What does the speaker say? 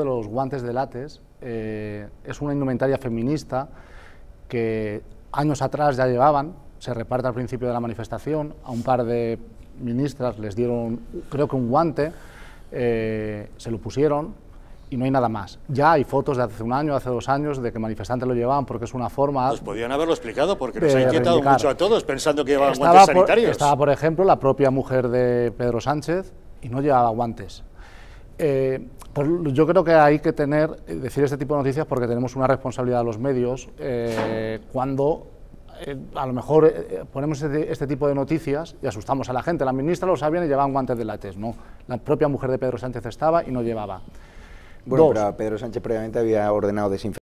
de los guantes de látex eh, es una indumentaria feminista que años atrás ya llevaban, se reparte al principio de la manifestación, a un par de ministras les dieron, creo que un guante, eh, se lo pusieron y no hay nada más. Ya hay fotos de hace un año, hace dos años, de que manifestantes lo llevaban porque es una forma... Pues podían haberlo explicado porque nos ha inquietado reivindicar. mucho a todos pensando que llevaban Estaba guantes por- sanitarios. estaba, por ejemplo, la propia mujer de Pedro Sánchez y no llevaba guantes. Eh, pues yo creo que hay que tener, eh, decir este tipo de noticias porque tenemos una responsabilidad los medios eh, cuando eh, a lo mejor eh, ponemos este, este tipo de noticias y asustamos a la gente. La ministra lo sabía y llevaban guantes de látex, no. La propia mujer de Pedro Sánchez estaba y no llevaba. Bueno, Dos. pero Pedro Sánchez previamente había ordenado desinfectar.